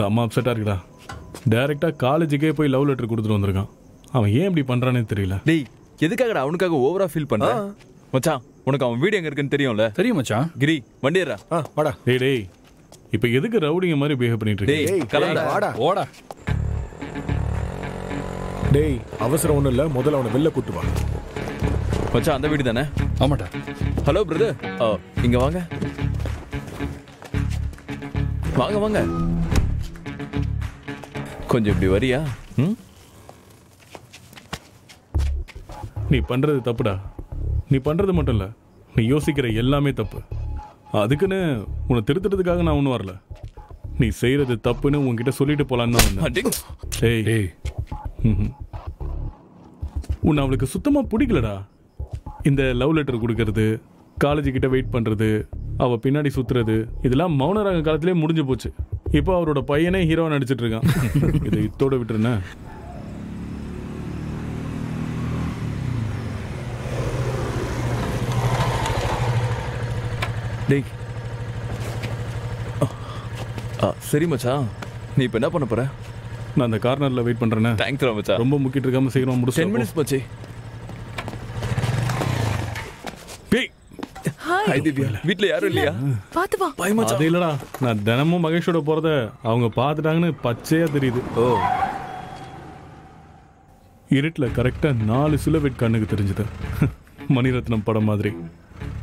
செம்ம அப்செட்டாக இருக்குடா. டைரெக்டாக காலேஜுக்கே போய் லவ் லெட்டர் கொடுத்துட்டு வந்திருக்கான். அவன் ஏன் இப்படி பண்ணுறானே தெரியல. டேய் எதுக்காகடா அவனுக்காக ஓவரா ஃபீல் பண்ற? மச்சான் உனக்கு அவன் வீடு எங்க இருக்குன்னு தெரியும்ல? தெரியும் மச்சான். கிரி வண்டி ஏறா ஆ வாடா. டேய் டேய் இப்போ எதுக்கு ரவுடிங்க மாதிரி பிஹேவ் பண்ணிட்டு இருக்கீங்க? வாடா. ஓடா. டேய் அவசரம் ஒண்ணும் இல்ல. முதல்ல அவனை வெளில கூட்டு வா. மச்சான் அந்த வீடு தானே? ஆமாட்டா ஹலோ பிரதர் இங்க வாங்க. வாங்க வாங்க. கொஞ்சம் இப்படி வரியா? ம்? நீ பண்ணுறது தப்புடா. நீ பண்ணுறது மட்டும் இல்லை நீ யோசிக்கிற எல்லாமே தப்பு. அதுக்குன்னு உன்னை திருத்துறதுக்காக நான் ஒன்றும் வரல. நீ செய்கிறது தப்புன்னு உன்கிட்ட சொல்லிட்டு போலான்னு தான் வந்தேன். ஏய். டேய் ம்ஹும். உன்னை அவளுக்கு சுத்தமா பிடிக்கலடா. இந்த லவ் லெட்டர் கொடுக்கறது காலேஜ் கிட்ட வெயிட் பண்றது அவ பின்னாடி சுத்துறது இதெல்லாம் மௌனராக காலத்திலே முடிஞ்சு போச்சு. இப்போ அவரோட பையனே ஹீரோவா நடிச்சிட்டு இருக்கான். இதை இத்தோட விட்டுருன டேய். சரி மச்சான் நீ இப்ப என்ன பண்ண போற? நான் அந்த கார்னர்ல வெயிட் பண்றேனே தேங்க்ஸ் மச்சான் ரொம்ப முக்கிட்டு இருக்காம சீக்கிரமா டென் முடிச்சு மினிட்ஸ் மச்சி டேய் ஹாய் திவ்யா. வீட்ல யாரும் இல்லையா? பாத்து வா. பாய் மச்சான். அது இல்லடா. நான் தினமும் மகேஷோட போறத அவங்க பார்த்துட்டாங்கன்னு பச்சையா தெரியுது. ஓ. இருட்டில் கரெக்டாக நாலு சிலுவைட் கண்ணுக்கு தெரிஞ்சுது. மணிரத்னம் படம் மாதிரி.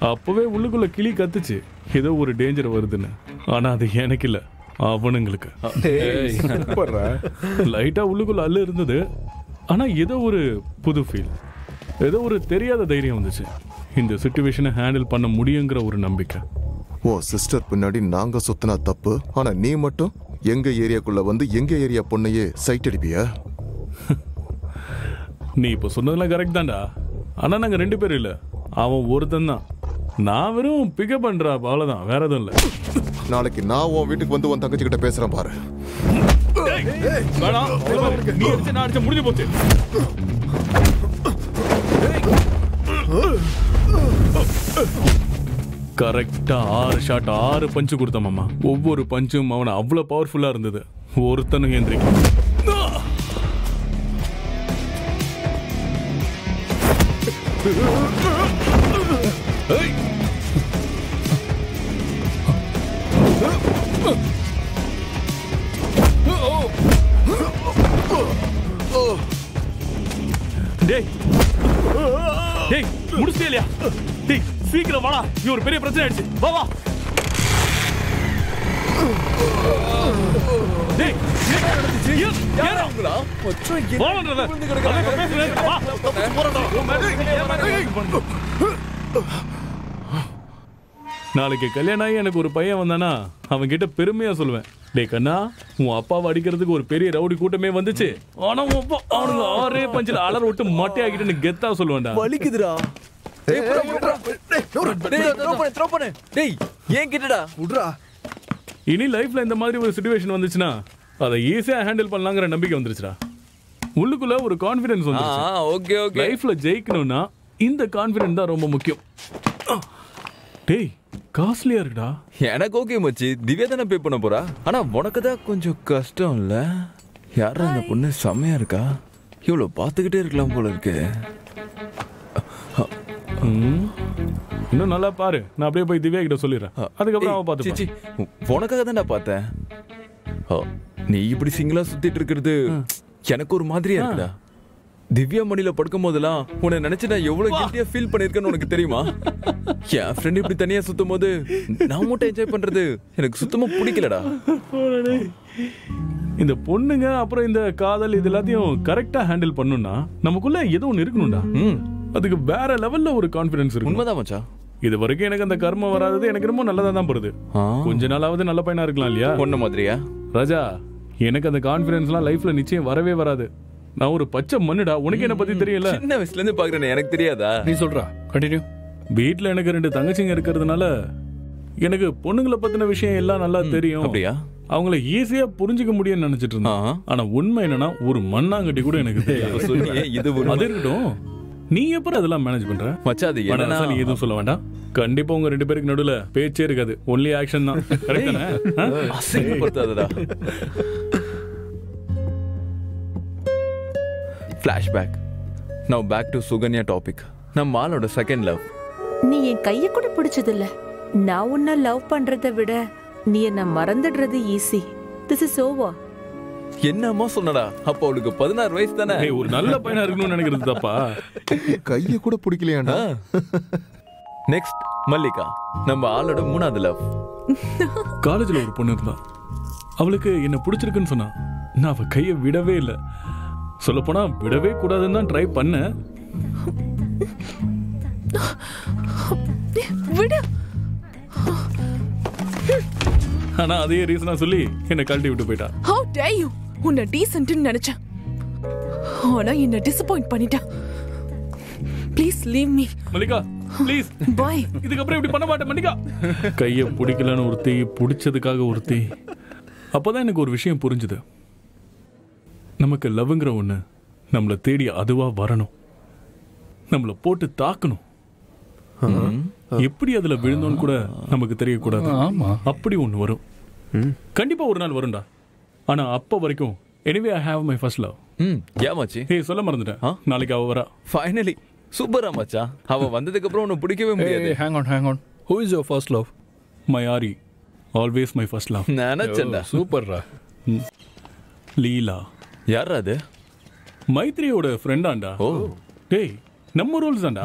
அப்போவே உள்ளுக்குள்ள கிளி கத்துச்சு. ஏதோ ஒரு டேஞ்சர் வருதுன்னு. ஆனால் அது எனக்கு இல்லை. அவனுங்களுக்கு. லைட்டாக உள்ளுக்குள்ள அல்லு இருந்தது. ஆனால் ஏதோ ஒரு புது ஃபீல் ஏதோ ஒரு தெரியாத தைரியம் வந்துச்சு. இந்த சுச்சுவேஷனை ஹேண்டில் பண்ண முடியுங்கிற ஒரு நம்பிக்கை. உன் சிஸ்டர் பின்னாடி நாங்க சுத்தினா தப்பு ஆனா நீ மட்டும் எங்க ஏரியாக்குள்ள வந்து எங்க ஏரியா பொண்ணையே சைட் அடிப்பியா? நீ இப்போ சொன்னதெல்லாம் கரெக்ட் தான்டா. ஆனால் நாங்கள் ரெண்டு பேரும் இல்லை. அவன் ஒருத்தன் தான். நான் வெறும் பிக்கப் பண்ணுறா அவ்வளோதான் வேற எதுவும் இல்லை. நாளைக்கு நான் உன் வீட்டுக்கு வந்து உன் தங்கச்சி கிட்ட பேசுறேன் பாரு. வேணாம் நீ அடிச்ச நான் அடிச்ச முடிஞ்சு போச்சு. கரெக்டா ஆறு ஷாட் ஆறு பஞ்சு கொடுத்தான் மாமா. ஒவ்வொரு பஞ்சும் அவனை அவ்வளவு பவர்ஃபுல்லா இருந்தது. ஒருத்தனும் எந்திரிக்க டேய். டேய் முடிச்சே இல்லையா? டேய் சீக்கிரம் வாடா. நீ ஒரு பெரிய பிரச்சனை ஆயிடுச்சு. வா வா. டேய் நாளைக்கு கல்யாணம் ஆகி எனக்கு ஒரு பையன் வந்தானா அவன் கிட்ட பெருமையா சொல்லுவேன். டேய் கண்ணா உன் அப்பாவை அடிக்கிறதுக்கு ஒரு பெரிய ரவுடி கூட்டமே வந்துச்சு. ஆனா உன் அப்பா அவனுங்க ஆறே பஞ்சில் அலற விட்டு மட்டையாக்கிட்டு கெத்தா சொல்லுவேன்டா. வலிக்குதுடா. இனி லைஃப்ல இந்த மாதிரி ஒரு சுச்சுவேஷன் வந்துச்சுன்னா அதை ஈஸியா ஹேண்டில் பண்ணலாங்கிற நம்பிக்கை வந்துருச்சுடா. உள்ளுக்குள்ள ஒரு கான்ஃபிடன்ஸ் ஆ வந்துருச்சு ஓகே ஓகே. லைஃப்ல ஜெயிக்கணும்னா இந்த கான்ஃபிடன்ஸ் தான் ரொம்ப முக்கியம். டேய் காஸ்ட்லியா இருக்குடா. எனக்கு ஓகே மச்சி. திவ்யா தானே பே பண்ண போறா? ஆனா உனக்கு தான் கொஞ்சம் கஷ்டம் இல்ல யாரா அந்த பொண்ணு? செம்மையா இருக்கா? இவ்வளவு பார்த்துக்கிட்டே இருக்கலாம் போல இருக்கு. இன்னும் நல்லா பாரு. நான் அப்படியே போய் திவ்யா கிட்ட சொல்லிடுறேன். அதுக்கப்புறம் அவன் பார்த்து சீ, உனக்காக தான் நான் பார்த்தேன் நீ இப்படி சிங்கிளா சுத்திட்டு இருக்கிறது எனக்கு ஒரு மாதிரியா இருக்குடா. திவ்யா மடியில படுக்கும் போதெல்லாம் உன்னை நினைச்சு நான் எவ்வளவு கில்ட்டியா ஃபீல் பண்ணிருக்கேன்னு உனக்கு தெரியுமா? என் ஃப்ரெண்ட் இப்படி தனியா சுத்தும் போது நான் மட்டும் என்ஜாய் பண்றது எனக்கு சுத்தமா பிடிக்கலடா. இந்த பொண்ணுங்க அப்புறம் இந்த காதல் இது எல்லாத்தையும் கரெக்டா ஹேண்டில் பண்ணணும்னா நமக்குள்ள ஏதோ ஒன்று இருக்கணும்டா. அதுக்கு வேற லெவல்ல ஒரு கான்ஃபிடன்ஸ் இருக்கும் உண்மைதான் மச்சான் இது வரைக்கும் எனக்கு அந்த கர்மம் வராதது எனக்கு ரொம்ப நல்லதா தான் போடுது. கொஞ்ச நாளாவது நல்ல பையனா இருக்கலாம் இல்லையா? பொண்ணு மாதிரியா? ராஜா எனக்கு அந்த கான்ஃபிடன்ஸ்லாம் லைஃப்ல நிச்சயம் வரவே வராது. நான் ஒரு பச்சை மண்ணுடா உனக்கு என்ன பத்தி தெரியல. சின்ன வயசுல இருந்து பாக்குறேன் எனக்கு தெரியாதா? நீ சொல்றா கண்டினியூ வீட்ல எனக்கு ரெண்டு தங்கச்சிங்க இருக்கிறதுனால எனக்கு பொண்ணுங்களை பத்தின விஷயம் எல்லாம் நல்லா தெரியும். அப்படியா? அவங்கள ஈஸியா புரிஞ்சுக்க முடியும்னு நினைச்சிட்டு இருந்தேன். ஆனா உண்மை என்னன்னா ஒரு மண்ணாங்கட்டி கூட எனக்கு தெரியாது. சொன்னியே, இது ஒரு அது இருக்கட்டும். நீ எப்படி அதெல்லாம் மேனேஜ் பண்ற? மச்சான் அது என்னன்னா நீ எதுவும் சொல்ல வேண்டாம். கண்டிப்பா உங்க ரெண்டு பேருக்கு நடுவுல பேச்சே இருக்காது. ஒன்லி ஆக்ஷன் தான். கரெக்ட் தானே? அசிங்கப்படுத்தாதடா. Flashback now back to Sukanya topic நம்ம ஆளோட செகண்ட் லவ் நீ என் கைய கூட பிடிச்சதில்ல. நான் உன்னை லவ் பண்றதை விட நீ என்ன மறந்துடுறது ஈஸி திஸ் இஸ் ஓவர் என்னம்மா சொன்னடா. அப்போ அவளுக்கு பதினாறு வயசு தானே? ஒரு நல்ல பையனா இருக்கணும்னு நினைக்கிறது தப்பா? கையை கூட பிடிக்கலையாண்டா? நெக்ஸ்ட் மல்லிகா. நம்ம ஆளோட மூணாவது லவ் காலேஜ்ல ஒரு பொண்ணு இருந்தா. அவளுக்கு என்ன பிடிச்சிருக்குன்னு சொன்னா நான் அவ கையை விடவே இல்லை. சொல்லப்போனா விடவே கூடாதுன்னு தான் ட்ரை பண்ணேன். விடு. ஆனா அதே ரீசனா சொல்லி என்னை கழட்டி விட்டு போயிட்டா. ஹவு டே யூ உன்னை டீசென்ட்னு நினைச்சேன். ஆனா என்ன டிசப்பாயிண்ட் பண்ணிட்ட please leave me Mallika please bye இதுக்கப்புறம் இப்படி பண்ண மாட்டேன் மல்லிகா. கையை பிடிக்கலன்னு ஒருத்தி பிடிச்சதுக்காக ஒருத்தி. அப்போதான் எனக்கு ஒரு விஷயம் புரிஞ்சுது. நமக்கு லவ்ங்கிற ஒண்ணு நம்மளை தேடி அதுவா வரணும். நம்மளை போட்டு தாக்கணும். எப்படி அதுல விழுந்தோன்னு கூட நமக்கு தெரியக்கூடாது. ஆமா. அப்படி ஒண்ணு வரும். கண்டிப்பா ஒரு நாள் வரும்டா. ஆனா அப்ப வரைக்கும் anyway I have my first love hmm ஏமாச்சி ஹே சொல்ல மறந்துட்டேன். ஆ? நாளைக்கு அவ வரா. ஃபைனலி சூப்பரா மச்சான் அவ வந்ததுக்கு அப்புறம் உன்னை பிடிக்கவே முடியாது. hang on, hang on. Who is your first love? My aari always my first love நினைச்சேன்டா. Super, ரா. லீலா. யாரா அது? மைத்ரியோட ஃப்ரெண்டாண்டா ஓ. டேய் நம்ம ரூல்ஸ் தான்டா.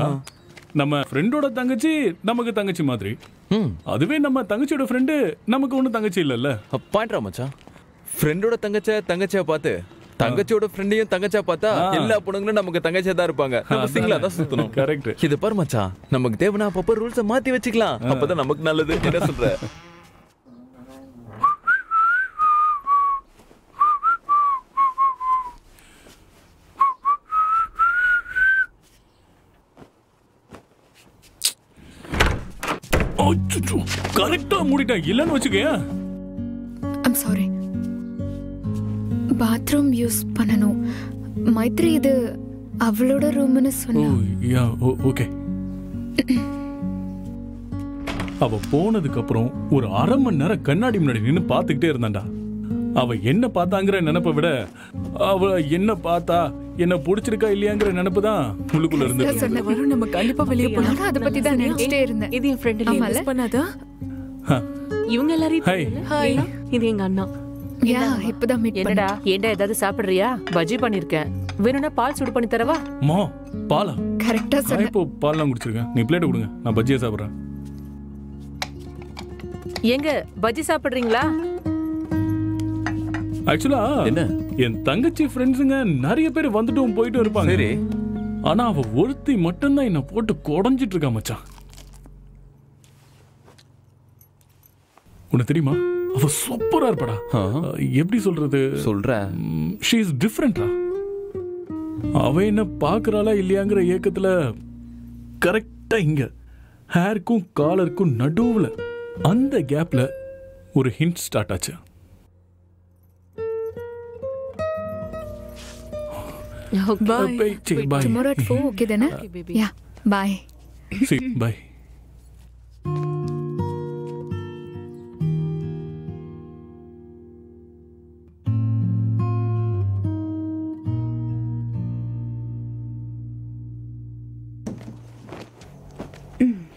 நம்ம ஃப்ரெண்டோட தங்கச்சி நமக்கு தங்கச்சி மாதிரி. ம். அதுவே நம்ம தங்கச்சியோட ஃப்ரெண்டு நமக்கு ஒன்றும் தங்கச்சி இல்லைல்ல. பாயிண்ட்ரா மச்சான் ஃப்ரெண்டோட தங்கச்ச தங்கச்சியா பார்த்து தங்கச்சியோட ஃப்ரெண்டையும் தங்கச்சியா பார்த்தா. எல்லா பொண்ணுங்களும் நமக்கு தங்கச்சியா தான் இருப்பாங்க. நம்ம சிங்கிளா தான் சுத்தணும். கரெக்ட் இது பாரு மச்சான் நமக்கு தேவைன்னா அப்பப்ப ரூல்ஸ மாத்தி வச்சுக்கலாம். அப்பதான் நமக்கு நல்லது. என்ன சொல்ற? கரெக்டா மூடிட்டேன். இல்லைன்னு வச்சுக்கேன் ஐம் சாரி பாத்ரூம் யூஸ் பண்ணணும். மைத்ரி இது அவளோட ரூம்னு ஓ சொன்னா யா ஓகே அவ போனதுக்கு அப்புறம் ஒரு அரை மணி நேரம் கண்ணாடி முன்னாடி நின்னு பார்த்துக்கிட்டே இருந்தான்டா. அவ என்ன பார்த்தாங்கிற நினைப்பை விட அவ என்ன பார்த்தா என்ன பிடிச்சிருக்கா இல்லையாங்கிற நினைப்பு தான் உள்ளுக்குள்ள இருந்து சொன்ன வரும் நம்ம கண்டிப்பா வெளியே போலாம். அதை பத்தி தான் நினைச்சிட்டே இருந்தேன். இது என் ஃப்ரெண்ட் பண்ணாத? இவங்க எல்லாரையும். ஏன்னா, இது எங்க அண்ணா. யா இப்பதான் மீட் என்னடா? ஏண்டா ஏதாவது சாப்பிடுறியா? பஜ்ஜி பண்ணிருக்கேன். வேணும்னா பால் சுடு பண்ணி தரவா? மா பாலா? கரெக்டா சொன்ன. இப்போ பால்லாம் குடிச்சிருக்கேன். நீ பிளேட் கொடுங்க. நான் பஜ்ஜியை சாப்பிட்றேன். எங்க? பஜ்ஜி சாப்பிடுறீங்களா? ஆக்சுவலா என்ன? என் தங்கச்சி ஃப்ரெண்ட்ஸுங்க நிறைய பேர் வந்துட்டும் போயிட்டும் இருப்பாங்க. சரி. ஆனா அவ ஒருத்தி மட்டும்தான் என்ன போட்டு குடஞ்சிட்டு இருக்கா மச்சான். உனக்கு தெரியுமா? அவ சூப்பரா இருப்படா. எப்படி சொல்றது? சொல்றேன். ஷீ இஸ் டிஃப்ரெண்டா அவ என்ன பாக்குறாளா இல்லையாங்கிற ஏக்கத்துல கரெக்டா இங்க ஹேருக்கும் காலருக்கும் நடுவுல அந்த கேப்ல ஒரு ஹிண்ட் ஸ்டார்ட் ஆச்சு. Bye Bye. சரி, bye. Tomorrow at four okay தானே baby. யா பாய் சரி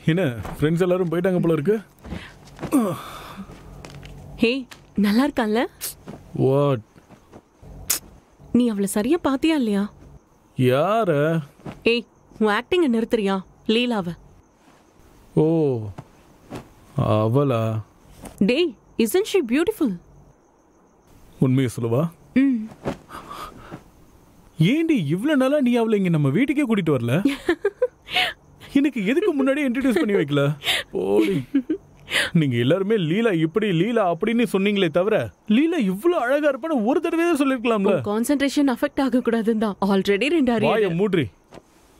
என்ன ஃப்ரெண்ட்ஸ் எல்லாரும் போயிட்டாங்க போல இருக்கு? ஹே நல்லா இருக்கான்ல? வாட் நீ அவளை சரியா பாத்தியா இல்லையா? யார? ஏய் உன் ஆக்டிங்க நிறுத்துறியா லீலாவ? ஓ அவளா? டேய் isn't she பியூட்டிஃபுல் உண்மையை சொல்லுவா? ஏண்டி இவ்வளவு நாளா நீ அவளை இங்க நம்ம வீட்டுக்கே கூட்டிட்டு வரல? எனக்கு எதுக்கு முன்னாடியே இன்ட்ரடியூஸ் பண்ணி வைக்கல? ஓடி நீங்க எல்லாருமே லீலா இப்படி லீலா அப்படின்னு சொன்னீங்களே தவிர லீலா இவ்வளவு அழகா இருப்பான்னு ஒரு தடவை சொல்லிருக்கலாம்ல கான்சென்ட்ரேஷன் அஃபெக்ட் ஆக கூடாதுன்னு தான். ஆல்ரெடி ரெண்டு அரியர். மூட்ரி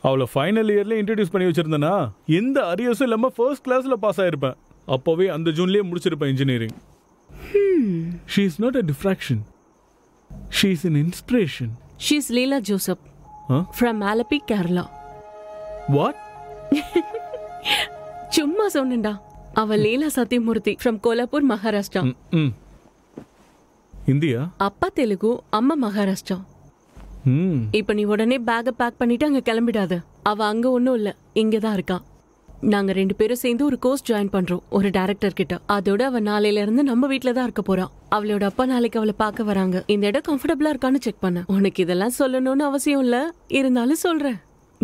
அவளை ஃபைனல் இயர்ல இன்ட்ரடியூஸ் பண்ணி வச்சிருந்தேனா எந்த அரியர்ஸும் இல்லாம ஃபர்ஸ்ட் கிளாஸ்ல பாஸ் ஆயிருப்பேன். அப்பவே அந்த ஜூன்லயே முடிச்சிருப்பேன் engineering she is not a distraction she is an inspiration she is Leela Joseph? From Alleppey Kerala what சும்மா சொன்னேன்டா. அவ லீலா சத்யமூர்த்தி ஃப்ரம் கோலாப்பூர் மகாராஷ்டிரா. இந்தியா? அப்பா தெலுங்கு அம்மா மகாராஷ்டிரா. இப்ப நீ உடனே பேக்க பேக் பண்ணிட்டு அங்க கிளம்பிடாத. அவ அங்க ஒண்ணும் இல்ல இங்கதான் இருக்கா. நாங்க ரெண்டு பேரும் சேர்ந்து ஒரு கோர்ஸ் ஜாயின் பண்றோம் ஒரு டைரக்டர் கிட்ட. அதோட அவ நாளையில இருந்து நம்ம வீட்ல தான் இருக்க போறா. அவளோட அப்பா நாளைக்கு அவளை பார்க்க வராங்க. இந்த இடம் கம்ஃபர்டபுளா இருக்கான்னு செக் பண்ண. உனக்கு இதெல்லாம் சொல்லணும்னு அவசியம் இல்ல இருந்தாலும் சொல்றேன்.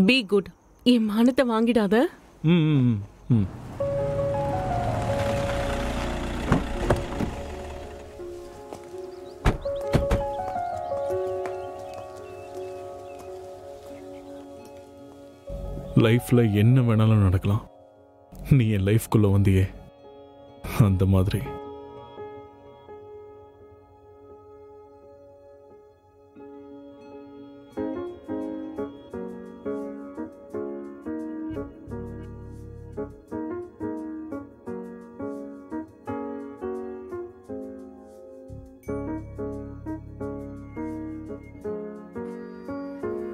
பி குட் என் மானத்தை வாங்கிடாத ம் ம், லைஃப்ல என்ன வேணாலும் நடக்கலாம். நீ என் லைஃப்குள்ள வந்தியே. அந்த மாதிரி.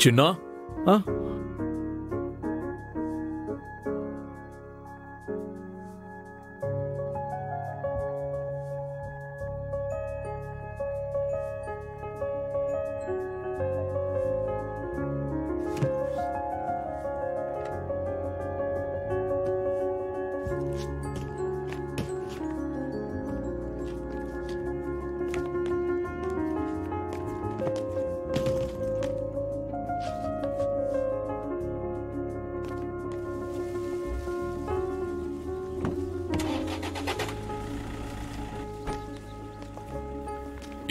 சின்னா ஆ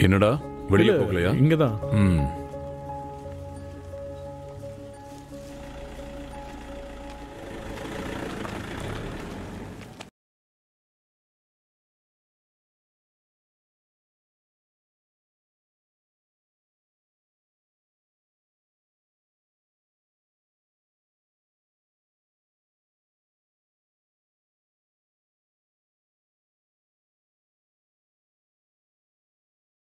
என்னடா? இல்ல, போகலையா? இங்கதான். ம்.